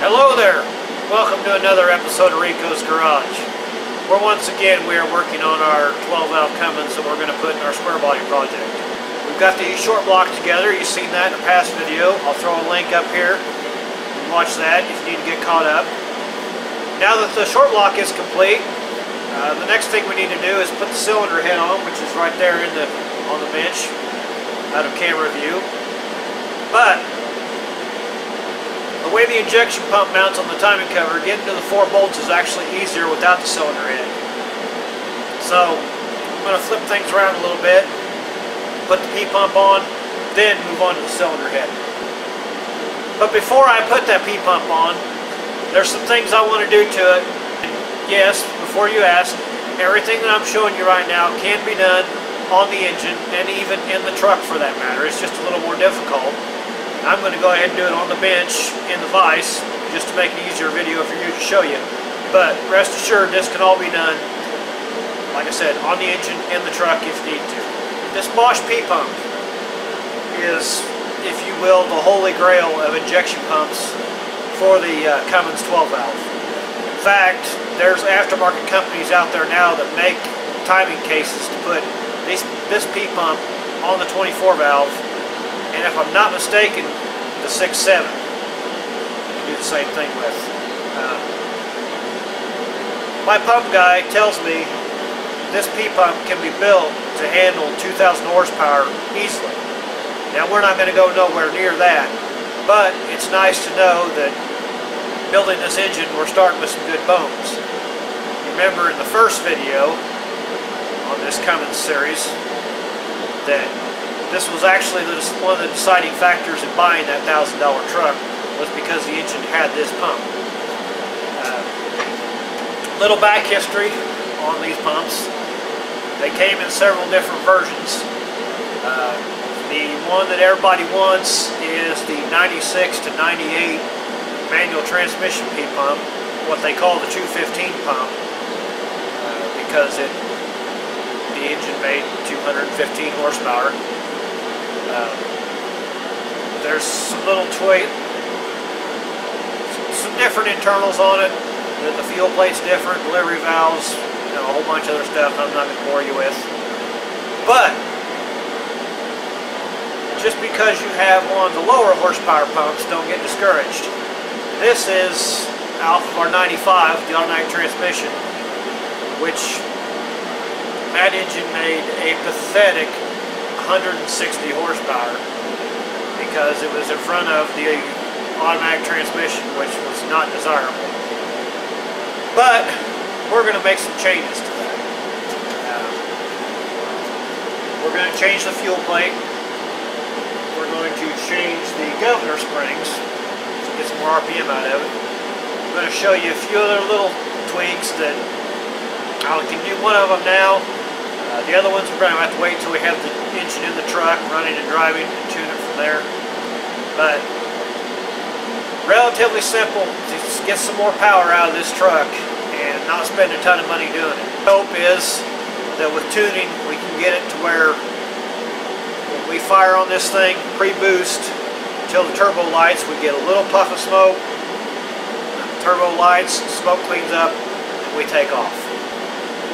Hello there! Welcome to another episode of Rico's Garage. Where once again we are working on our 12 valve Cummins that we're going to put in our square body project. We've got the short block together, you've seen that in a past video. I'll throw a link up here. Watch that if you need to get caught up. Now that the short block is complete, uh, the next thing we need to do is put the cylinder head on, which is right there in the on the bench, out of camera view. But the way the injection pump mounts on the timing cover, getting to the four bolts is actually easier without the cylinder head. So I'm going to flip things around a little bit, put the P-pump on, then move on to the cylinder head. But before I put that P-pump on, there's some things I want to do to it. And yes, before you ask, everything that I'm showing you right now can be done on the engine and even in the truck for that matter. It's just a little more difficult. I'm going to go ahead and do it on the bench in the vise just to make an easier video for you to show you. But rest assured this can all be done, like I said, on the engine in the truck if need to. This Bosch P-pump is, if you will, the holy grail of injection pumps for the uh, Cummins 12 valve. In fact, there's aftermarket companies out there now that make timing cases to put this, this P-pump on the 24 valve and if I'm not mistaken, the 6.7 you do the same thing with. Uh, my pump guy tells me this P-pump can be built to handle 2,000 horsepower easily. Now we're not going to go nowhere near that, but it's nice to know that building this engine we're starting with some good bones. Remember in the first video on this Cummins series that this was actually the, one of the deciding factors in buying that $1,000 truck was because the engine had this pump. Uh, little back history on these pumps. They came in several different versions. Uh, the one that everybody wants is the 96 to 98 manual transmission P pump, what they call the 215 pump, uh, because it the engine made 215 horsepower. Um, there's some little tweak, some different internals on it. The, fuel plate's different, delivery valves, you know, a whole bunch of other stuff I'm not going to bore you with. But, just because you have one of the lower horsepower pumps, don't get discouraged. This is off of our 95, the automatic transmission, which that engine made a pathetic 160 horsepower because it was in front of the automatic transmission, which was not desirable. But we're going to make some changes to that. Uh, we're going to change the fuel plate. We're going to change the governor springs to get some more RPM out of it. I'm going to show you a few other little tweaks that I can do one of them now uh, the other ones we're going to have to wait until we have the engine in the truck running and driving and tune it from there. But relatively simple to get some more power out of this truck and not spend a ton of money doing it. The Hope is that with tuning we can get it to where when we fire on this thing pre-boost until the turbo lights we get a little puff of smoke turbo lights smoke cleans up and we take off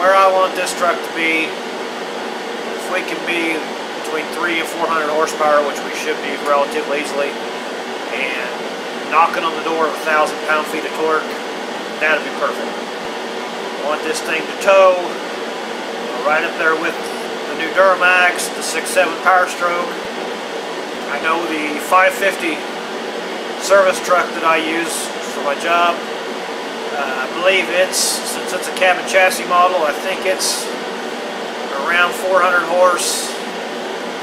where I want this truck to be we can be between three and 400 horsepower, which we should be relatively easily, and knocking on the door of a thousand pound-feet of torque, that'd be perfect. I want this thing to tow right up there with the new Duramax, the 6.7 Power Stroke. I know the 550 service truck that I use for my job. Uh, I believe it's, since it's a cabin chassis model, I think it's around 400 horse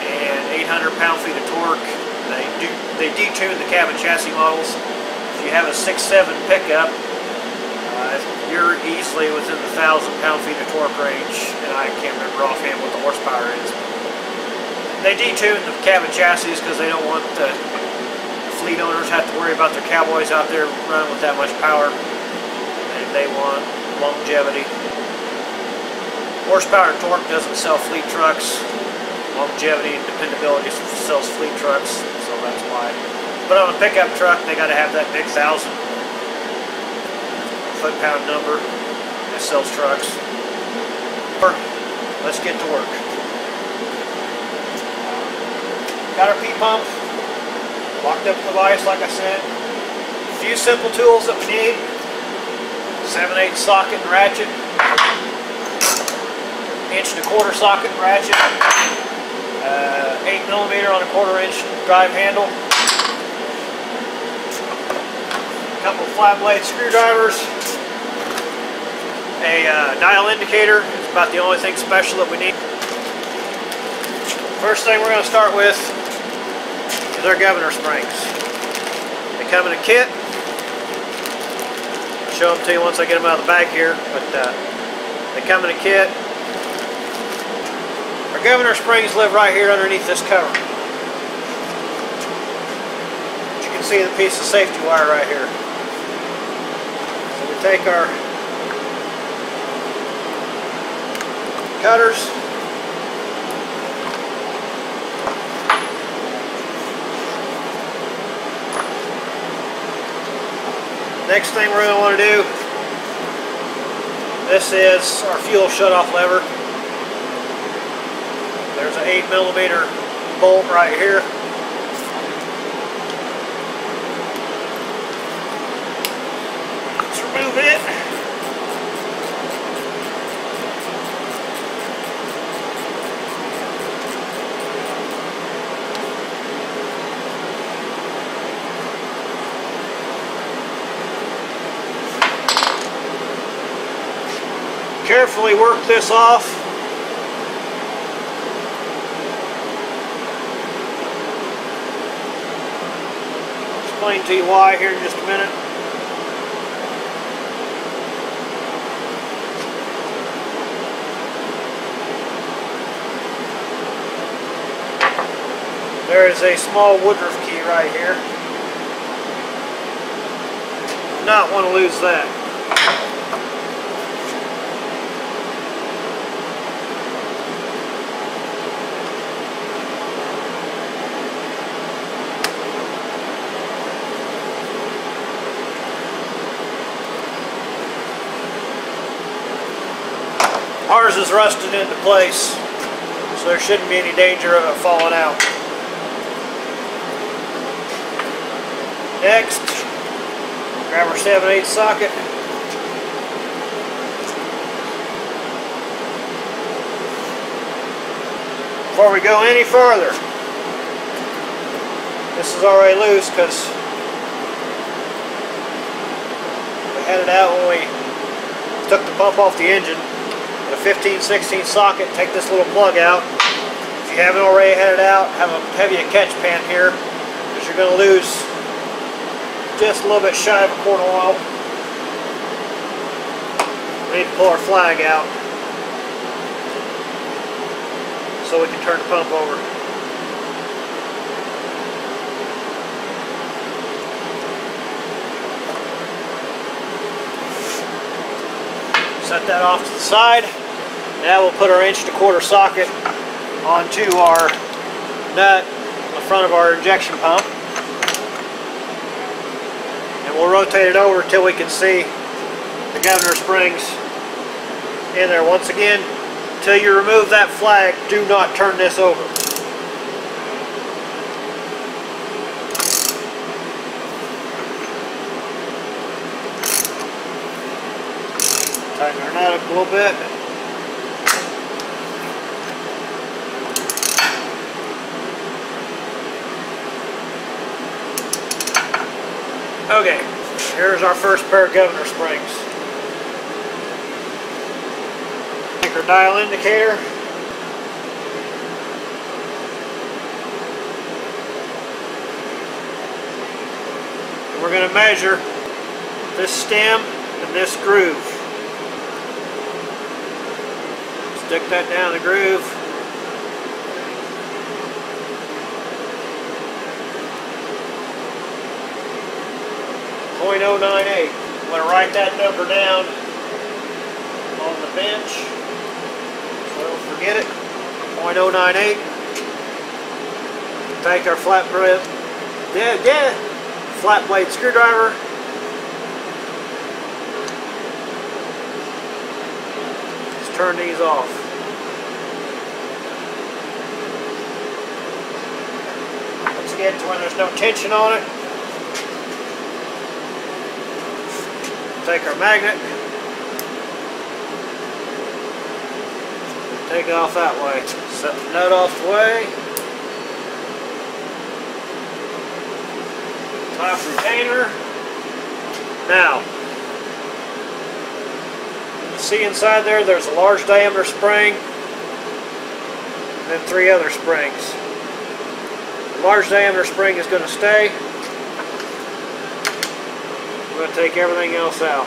and 800 pound-feet of torque. They do they detune the cabin chassis models. If you have a 6.7 pickup, uh, you're easily within the thousand pound-feet of torque range, and I can't remember offhand what the horsepower is. They detune the cabin chassis because they don't want the fleet owners have to worry about their cowboys out there running with that much power, and they want longevity. Horsepower and torque doesn't sell fleet trucks. Longevity and dependability sells fleet trucks, so that's why. But on a pickup truck, they got to have that big thousand foot-pound number that sells trucks. Let's get to work. Got our P-pump, locked up the vise like I said. A few simple tools that we need. 7/8 socket and ratchet. Inch and a quarter socket ratchet. Uh, 8 millimeter on a quarter inch drive handle. A couple flat blade screwdrivers. A uh, dial indicator is about the only thing special that we need. First thing we're going to start with is our governor springs. They come in a kit. I'll show them to you once I get them out of the bag here, but uh, they come in a kit. Our governor springs live right here underneath this cover. You can see the piece of safety wire right here. So we take our cutters Next thing we're going to want to do, this is our fuel shutoff lever. There's an 8 millimeter bolt right here. Let's remove it. carefully work this off. Explain to you why here in just a minute. There is a small Woodruff key right here. Not want to lose that. Is rusted into place, so there shouldn't be any danger of it falling out. Next, grab our 7 8 socket. Before we go any further, this is already loose because we had it out when we took the pump off the engine a 15 16 socket take this little plug out. If you haven't already had it out have a heavy catch pan here because you're going to lose just a little bit shy of a quarter oil we need to pull our flag out so we can turn the pump over. Set that off to the side now we'll put our inch a quarter socket onto our nut on the front of our injection pump. And we'll rotate it over until we can see the governor springs in there. Once again, until you remove that flag, do not turn this over. Tighten our nut up a little bit. Okay, here's our first pair of governor springs. Our dial indicator. We're going to measure this stem and this groove. Stick that down the groove. 0.098. I'm going to write that number down on the bench so don't forget it. 0.098. Take our flat blade, yeah, yeah, flat blade screwdriver. turn these off. Once again, to where there's no tension on it. Take our magnet. Take it off that way. Set the nut off the way. Top retainer. Now, you see inside there, there's a large diameter spring and three other springs. The large diameter spring is going to stay. Going to take everything else out.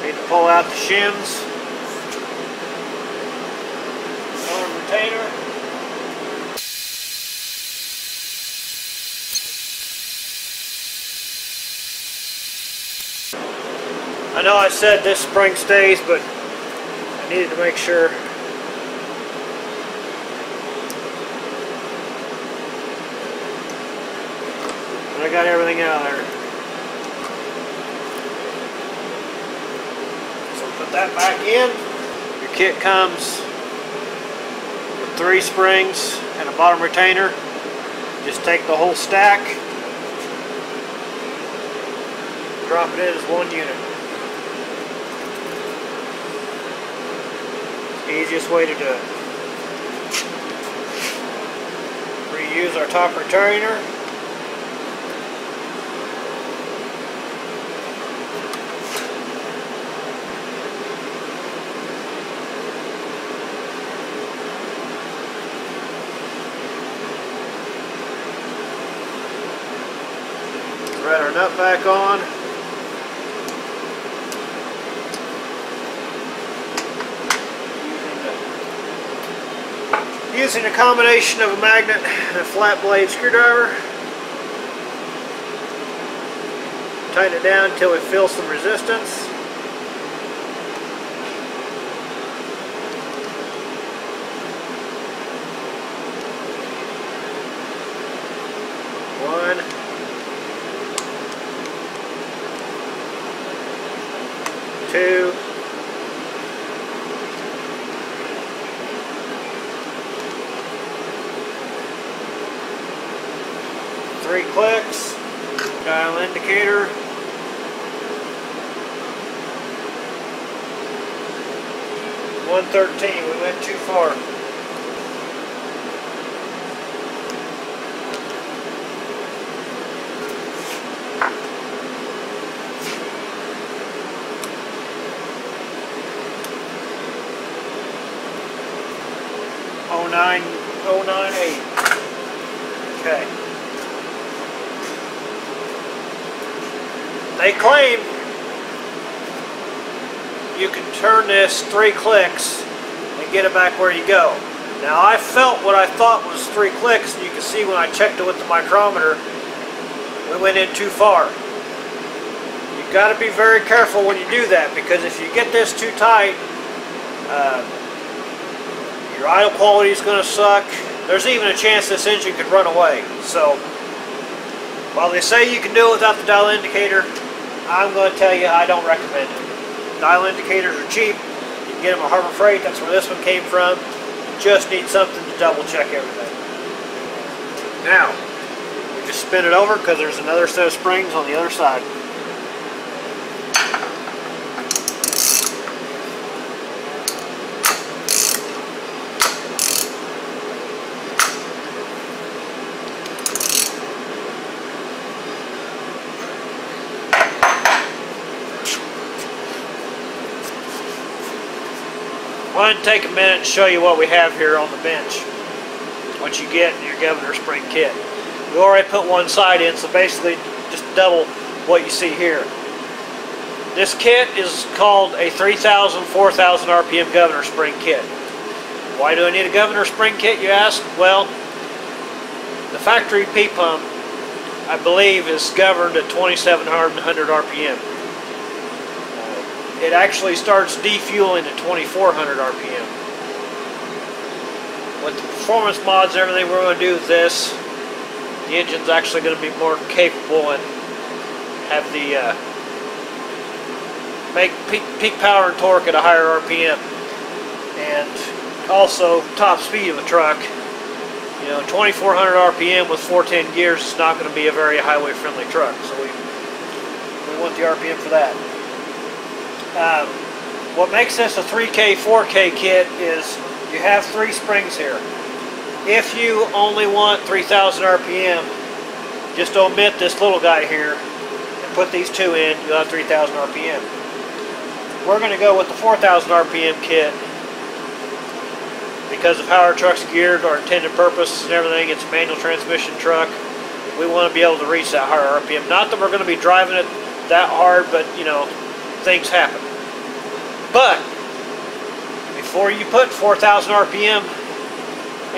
Need to pull out the shims. Arm retainer. I know I said this spring stays, but I needed to make sure. Got everything out of there. So put that back in. Your kit comes with three springs and a bottom retainer. Just take the whole stack, drop it in as one unit. Easiest way to do it. Reuse our top retainer. Nut back on. Using a combination of a magnet and a flat blade screwdriver. Tighten it down until it feels some resistance. One. Two. Three clicks. Dial indicator. One thirteen. We went too far. Oh nine, oh nine eight. Okay. They claim you can three clicks and get it back where you go. Now I felt what I thought was three clicks and you can see when I checked it with the micrometer we went in too far. You've got to be very careful when you do that because if you get this too tight uh, your idle quality is going to suck. There's even a chance this engine could run away. So while they say you can do it without the dial indicator, I'm going to tell you I don't recommend it. Dial indicators are cheap. Can get them at Harbor Freight. That's where this one came from. Just need something to double check everything. Now, we just spin it over because there's another set of springs on the other side. Why don't take a minute and show you what we have here on the bench. What you get in your governor spring kit. We already put one side in, so basically just double what you see here. This kit is called a 3000, 4000 RPM governor spring kit. Why do I need a governor spring kit, you ask? Well, the factory P-pump, I believe, is governed at 2700 RPM it actually starts defueling at 2400 RPM. With the performance mods and everything we're going to do with this, the engine's actually going to be more capable and have the uh, make peak, peak power and torque at a higher RPM and also top speed of the truck. You know, 2400 RPM with 410 gears is not going to be a very highway friendly truck, so we, we want the RPM for that. Um, what makes this a 3K, 4K kit is you have three springs here. If you only want 3000 RPM, just omit this little guy here and put these two in, you'll have 3000 RPM. We're going to go with the 4000 RPM kit because the power truck's geared, our intended purpose and everything, it's a manual transmission truck. We want to be able to reach that higher RPM. Not that we're going to be driving it that hard, but you know, things happen. But before you put 4,000 RPM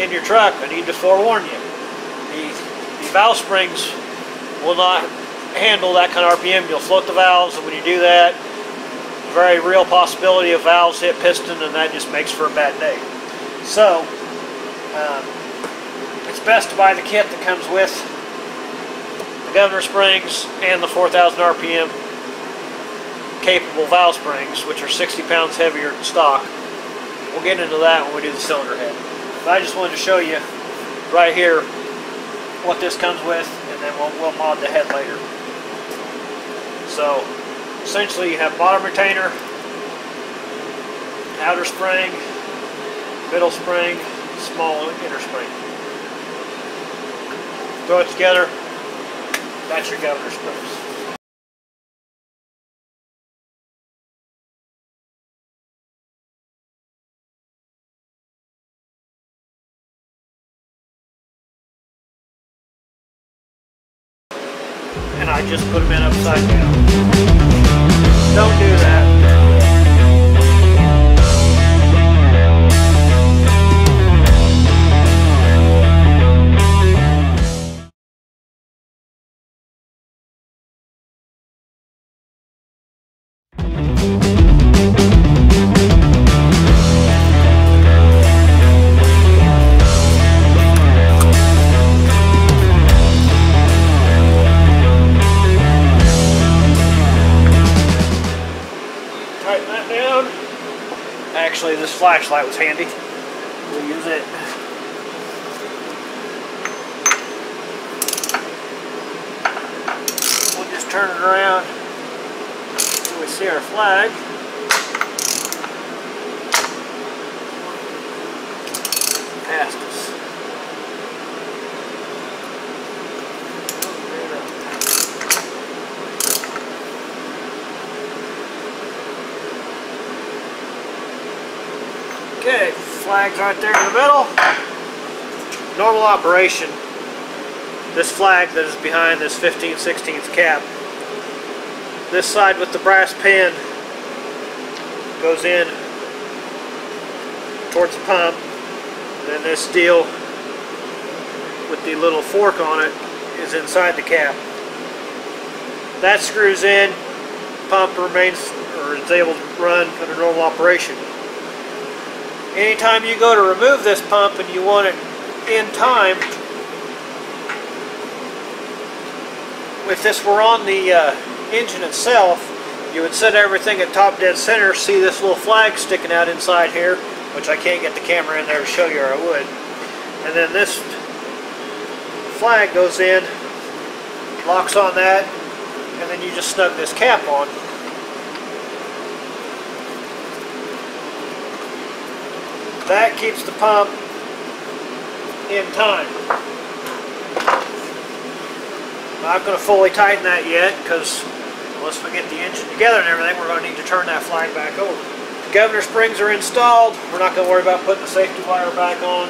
in your truck, I need to forewarn you. The, the valve springs will not handle that kind of RPM. You'll float the valves, and when you do that, very real possibility of valves hit piston, and that just makes for a bad day. So, um, it's best to buy the kit that comes with the governor springs and the 4,000 RPM capable valve springs, which are 60 pounds heavier than stock. We'll get into that when we do the cylinder head. But I just wanted to show you right here what this comes with, and then we'll, we'll mod the head later. So, essentially you have bottom retainer, outer spring, middle spring, small inner spring. Throw it together, that's your governor springs. I just put them in upside down. Flag's right there in the middle. Normal operation. This flag that is behind this 15 16th cap. This side with the brass pin goes in towards the pump. Then this deal with the little fork on it is inside the cap. That screws in, pump remains or is able to run under normal operation. Anytime you go to remove this pump and you want it in time, if this were on the uh, engine itself, you would set everything at top dead center, see this little flag sticking out inside here, which I can't get the camera in there to show you or I would. And then this flag goes in, locks on that, and then you just snug this cap on. That keeps the pump in time. I'm not going to fully tighten that yet because once we get the engine together and everything, we're going to need to turn that flag back over. The governor springs are installed. We're not going to worry about putting the safety wire back on.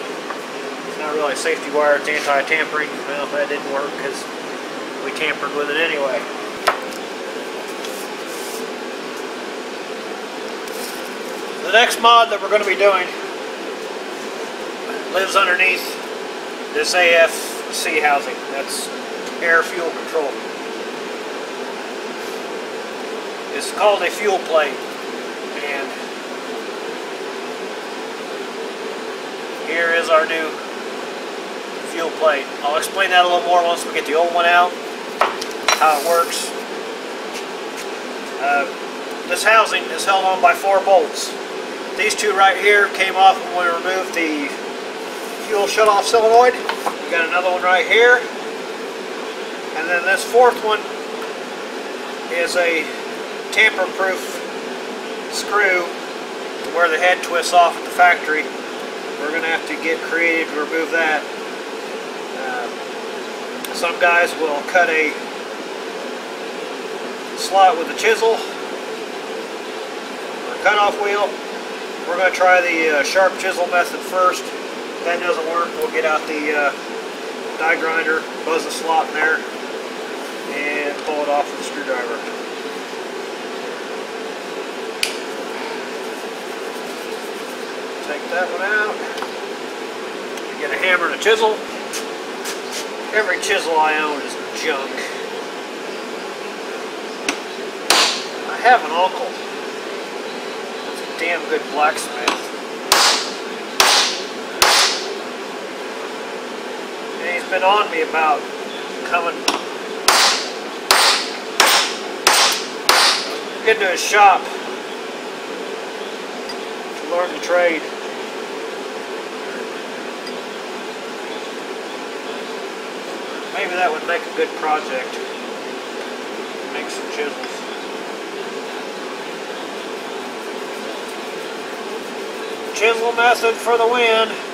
It's not really a safety wire, it's anti-tampering. Well, that didn't work because we tampered with it anyway. The next mod that we're going to be doing lives underneath this AFC housing. That's air fuel control. It's called a fuel plate. And here is our new fuel plate. I'll explain that a little more once we get the old one out, how it works. Uh, this housing is held on by four bolts. These two right here came off when we removed the fuel shutoff solenoid. We got another one right here. And then this fourth one is a tamper-proof screw where the head twists off at the factory. We're going to have to get creative to remove that. Uh, some guys will cut a slot with a chisel or a cutoff wheel. We're going to try the uh, sharp chisel method first. That doesn't work, we'll get out the uh, die grinder, buzz the slot in there, and pull it off with a screwdriver. Take that one out. Get a hammer and a chisel. Every chisel I own is junk. I have an uncle. That's a damn good blacksmith. And he's been on me about coming into his shop to learn the trade. Maybe that would make a good project. Make some chisels. Chisel method for the win.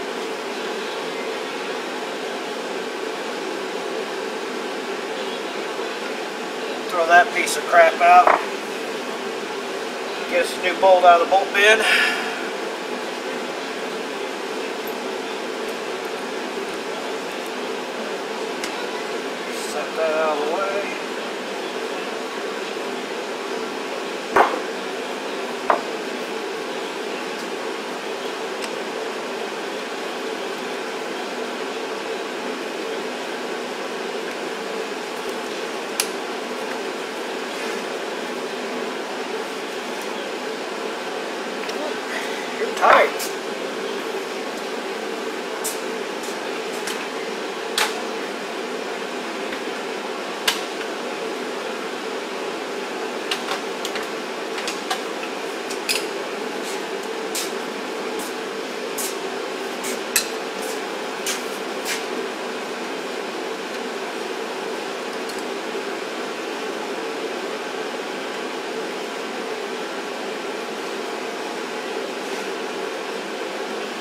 Throw that piece of crap out. Get us a new bolt out of the bolt bin. Set that out of the way. You're tight.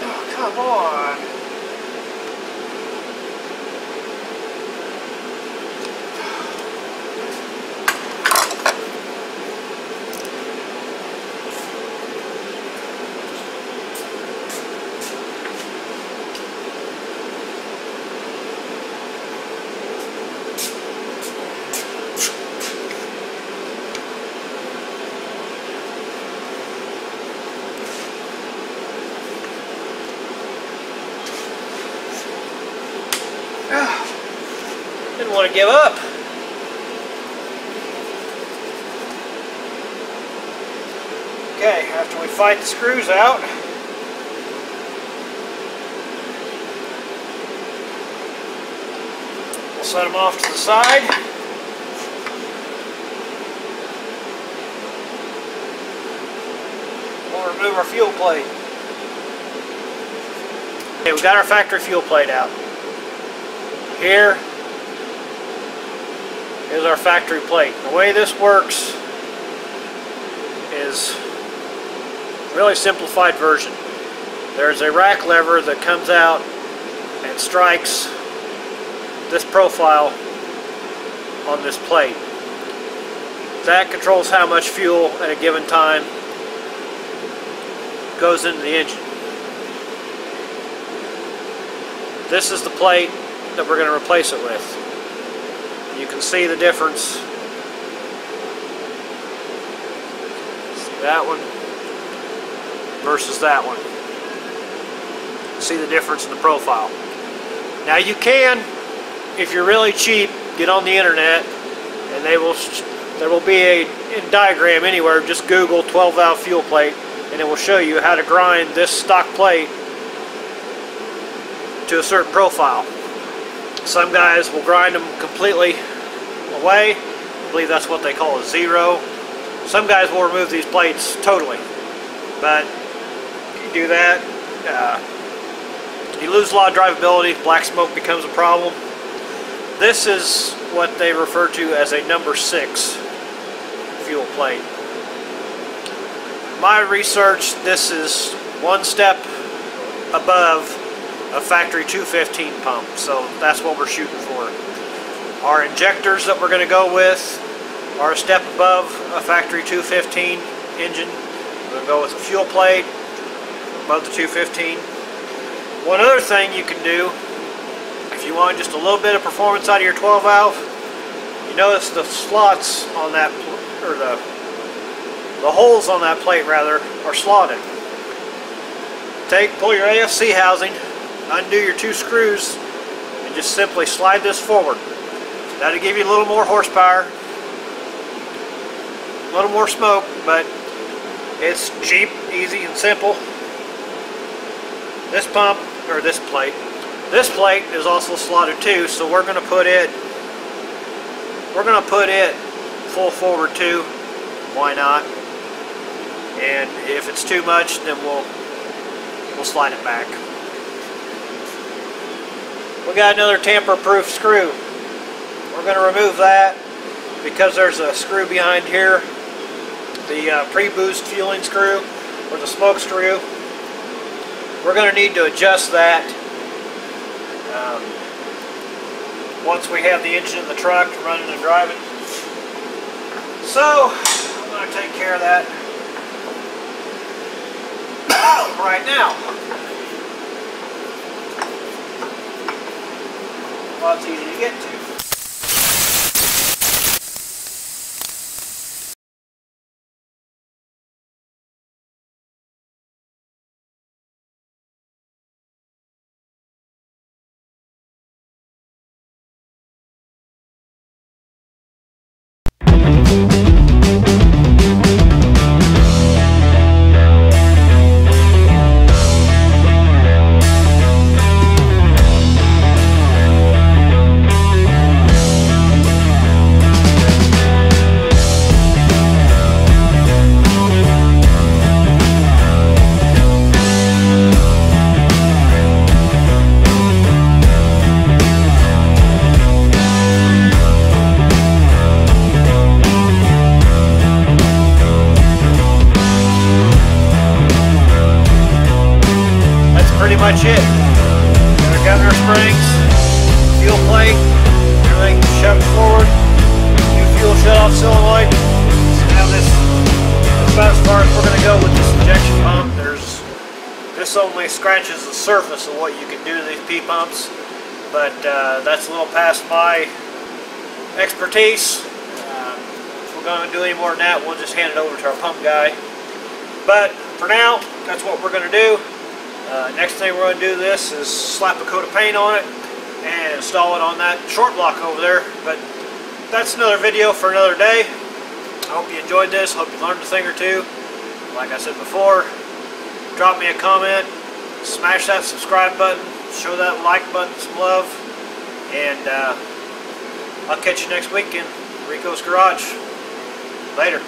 Oh, come on. Didn't want to give up. Okay, after we fight the screws out, we'll set them off to the side. We'll remove our fuel plate. Okay, we got our factory fuel plate out. Here is our factory plate. The way this works is really simplified version. There's a rack lever that comes out and strikes this profile on this plate. That controls how much fuel at a given time goes into the engine. This is the plate that we're going to replace it with. You can see the difference. See that one versus that one. See the difference in the profile. Now you can, if you're really cheap, get on the internet and they will there will be a, a diagram anywhere. Just Google 12 valve fuel plate and it will show you how to grind this stock plate to a certain profile. Some guys will grind them completely away. I believe that's what they call a zero. Some guys will remove these plates totally. But you do that, uh, you lose a lot of drivability, black smoke becomes a problem. This is what they refer to as a number six fuel plate. My research, this is one step above a factory 215 pump, so that's what we're shooting for. Our injectors that we're going to go with are a step above a factory 215 engine. We're going to go with a fuel plate above the 215. One other thing you can do, if you want just a little bit of performance out of your 12 valve, you notice the slots on that, or the, the holes on that plate rather, are slotted. Take, pull your AFC housing, undo your two screws, and just simply slide this forward. That'll give you a little more horsepower, a little more smoke, but it's cheap, easy, and simple. This pump, or this plate, this plate is also slotted too, so we're going to put it, we're going to put it full forward too. Why not? And if it's too much, then we'll we'll slide it back. We got another tamper-proof screw. We're going to remove that because there's a screw behind here, the uh, pre-boost fueling screw or the smoke screw. We're going to need to adjust that um, once we have the engine in the truck running and driving. So, I'm going to take care of that right now. It's easy to get to. It. Got our governor springs, fuel plate, everything shoved forward, new fuel shut off solenoid. So now this is about as far as we're going to go with this injection pump. There's This only scratches the surface of what you can do to these P-pumps, but uh, that's a little past my expertise. Uh, if we're going to do any more than that, we'll just hand it over to our pump guy. But for now, that's what we're going to do. Uh, next thing we're going to do this is slap a coat of paint on it and install it on that short block over there. But that's another video for another day. I hope you enjoyed this. Hope you learned a thing or two. Like I said before, drop me a comment, smash that subscribe button, show that like button some love, and uh, I'll catch you next week in Rico's Garage. Later.